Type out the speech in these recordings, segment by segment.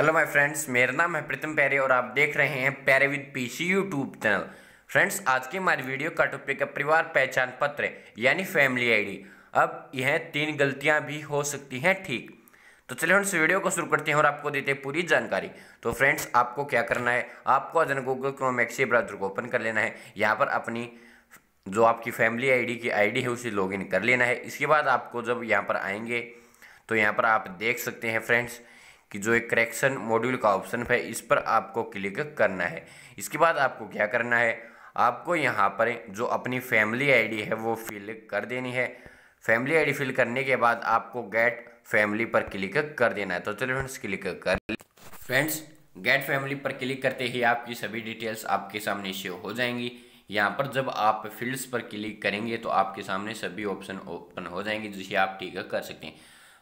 Hello my friends मेरा नाम है प्रीतम पैरे और आप देख रहे हैं पैरे with PC YouTube channel friends आज की हमारी वीडियो का टॉपिक है परिवार पहचान पत्र, यानी फैमिली आईडी अब यह तीन गलतियाँ भी हो सकती हैं, ठीक। तो चलिए हम इस वीडियो को शुरू करते हैं और आपको देते हैं पूरी जानकारी। तो फ्रेंड्स आपको क्या करना है? आपको आज गूगल क्रोम एक्सी ब्राउज़र को ओपन कर लेना है। यहाँ पर अपनी जो आपकी फैमिली आईडी की आईडी है, उसे लॉगिन कर लेना है। इसके बाद आपको जब यहाँ पर आएँगे तो यहाँ पर आप देख सकते हैं फ्रेंड्स कि जो एक करेक्शन मॉड्यूल का ऑप्शन है, इस पर आपको क्लिक करना है। इसके बाद आपको क्या करना है? आपको यहाँ पर जो अपनी फैमिली आईडी है, वो फिल कर देनी है। फैमिली आईडी फिल करने के बाद आपको गेट फैमिली पर क्लिक कर देना है। तो चलिए फ्रेंड्स क्लिक कर फ्रेंड्स गेट फैमिली पर क्लिक करते ही आपकी सभी डिटेल्स आपके सामने शो हो जाएँगी। यहाँ पर जब आप फील्ड्स पर क्लिक करेंगे तो आपके सामने सभी ऑप्शन ओपन हो जाएँगे, जिसे आप ठीक कर सकते हैं।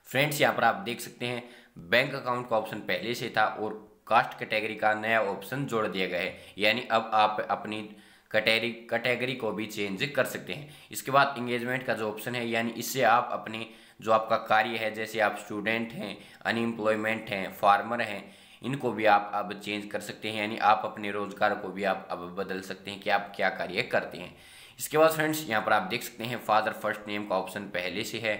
फ्रेंड्स यहाँ पर आप देख सकते हैं बैंक अकाउंट का ऑप्शन पहले से था और कास्ट कैटेगरी का नया ऑप्शन जोड़ दिया गया है। यानी अब आप अपनी कैटेगरी कैटेगरी को भी चेंज कर सकते हैं। इसके बाद इंगेजमेंट का जो ऑप्शन है, यानी इससे आप अपने जो आपका कार्य है, जैसे आप स्टूडेंट हैं अनएम्प्लॉयमेंट हैं फार्मर हैं, इनको भी आप अब चेंज कर सकते हैं। यानी आप अपने रोज़गार को भी आप अब बदल सकते हैं कि आप क्या कार्य करते हैं। इसके बाद फ्रेंड्स यहाँ पर आप देख सकते हैं फादर फ़र्स्ट नेम का ऑप्शन पहले से है।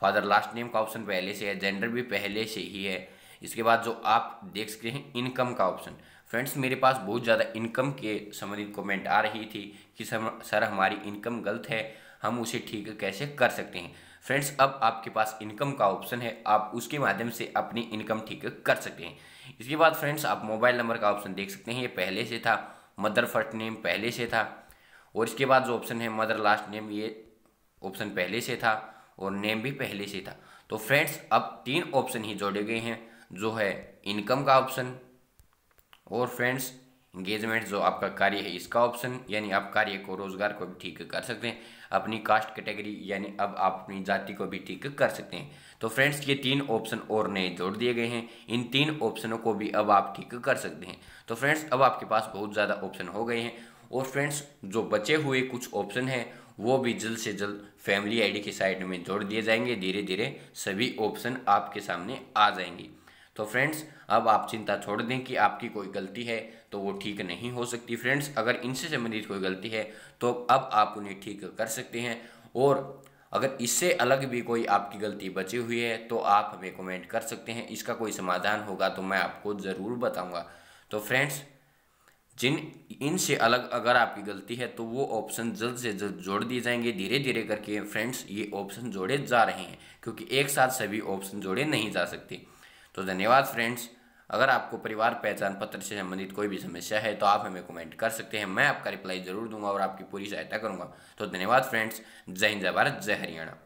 फादर लास्ट नेम का ऑप्शन पहले से है जेंडर भी पहले से ही है। इसके बाद जो आप देख सकते हैं इनकम का ऑप्शन फ्रेंड्स मेरे पास बहुत ज़्यादा इनकम के संबंधित कमेंट आ रही थी कि सर सर, हमारी इनकम गलत है, हम उसे ठीक कैसे कर सकते हैं? फ्रेंड्स अब आपके पास इनकम का ऑप्शन है, आप उसके माध्यम से अपनी इनकम ठीक कर सकते हैं। इसके बाद फ्रेंड्स आप मोबाइल नंबर का ऑप्शन देख सकते हैं, ये पहले से था मदर फ़र्स्ट नेम पहले से था। और इसके बाद जो ऑप्शन है मदर लास्ट नेम ये ऑप्शन पहले से था। और नेम भी पहले से था। तो फ्रेंड्स, अब तीन ऑप्शन ही जोड़े गए हैं, जो है इनकम का ऑप्शन और फ्रेंड्स इंगेजमेंट जो आपका कार्य है, इसका ऑप्शन, यानी आप कार्य को, रोज़गार को भी ठीक कर सकते हैं। अपनी कास्ट कैटेगरी यानी अब आप अपनी जाति को भी ठीक कर सकते हैं। तो फ्रेंड्स, ये तीन ऑप्शन और नए जोड़ दिए गए हैं। इन तीन ऑप्शनों को भी अब आप ठीक कर सकते हैं। तो फ्रेंड्स, अब आपके पास बहुत ज़्यादा ऑप्शन हो गए हैं। और फ्रेंड्स, जो बचे हुए कुछ ऑप्शन हैं वो भी जल्द से जल्द फैमिली आईडी की साइड में जोड़ दिए जाएँगे। धीरे धीरे सभी ऑप्शन आपके सामने आ जाएँगे। तो फ्रेंड्स, अब आप चिंता छोड़ दें कि आपकी कोई गलती है तो वो ठीक नहीं हो सकती। फ्रेंड्स, अगर इनसे संबंधित कोई गलती है तो अब आप उन्हें ठीक कर सकते हैं। और अगर इससे अलग भी कोई आपकी गलती बची हुई है तो आप हमें कमेंट कर सकते हैं। इसका कोई समाधान होगा तो मैं आपको ज़रूर बताऊँगा। तो फ्रेंड्स जिन, इनसे अलग अगर आपकी गलती है तो वो ऑप्शन जल्द से जल्द जोड़ दिए जाएँगे। धीरे धीरे करके फ्रेंड्स ये ऑप्शन जोड़े जा रहे हैं, क्योंकि एक साथ सभी ऑप्शन जोड़े नहीं जा सकते। तो धन्यवाद फ्रेंड्स अगर आपको परिवार, पहचान पत्र से संबंधित कोई भी समस्या है तो आप हमें कमेंट कर सकते हैं। मैं आपका रिप्लाई ज़रूर दूँगा और आपकी पूरी सहायता करूँगा। तो धन्यवाद फ्रेंड्स जय हिंद, जय भारत, जय हरियाणा।